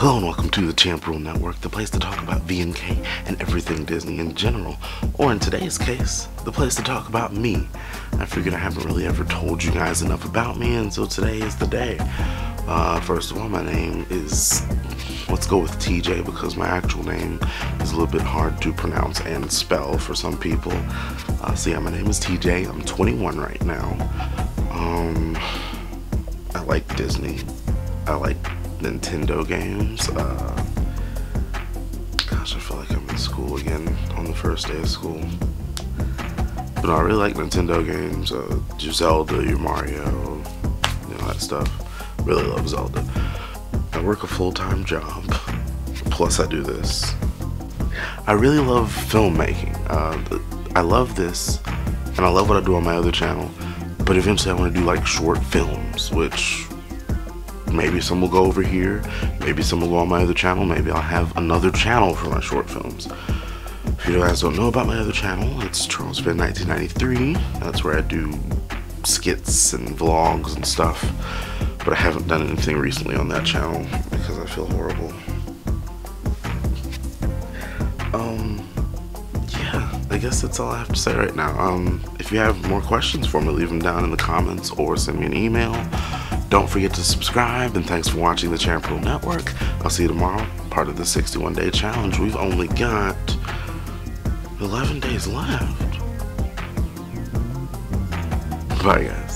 Hello and welcome to the Champrul Network, the place to talk about VMK and everything Disney in general, or in today's case, the place to talk about me. I figured I haven't really ever told you guys enough about me, and so today is the day. Uh, first of all, my name is, let's go with TJ because my actual name is a little bit hard to pronounce and spell for some people. Uh, so yeah, my name is TJ. I'm 21 right now. Um, I like Disney. I like Nintendo games. Uh, gosh, I feel like I'm in school again on the first day of school. But I really like Nintendo games. Uh, your Zelda, your Mario, you know that stuff. Really love Zelda. I work a full-time job. Plus, I do this. I really love filmmaking. Uh, I love this, and I love what I do on my other channel. But eventually, I want to do like short films, which maybe some will go over here, maybe some will go on my other channel, maybe I'll have another channel for my short films. If you guys don't know about my other channel, it's Charlesvin 1993. That's where I do skits and vlogs and stuff. But I haven't done anything recently on that channel because I feel horrible. Um, yeah, I guess that's all I have to say right now. Um, if you have more questions for me, leave them down in the comments or send me an email. Don't forget to subscribe, and thanks for watching the Champrul Network. I'll see you tomorrow, part of the 61 day challenge. We've only got 11 days left. Bye, guys.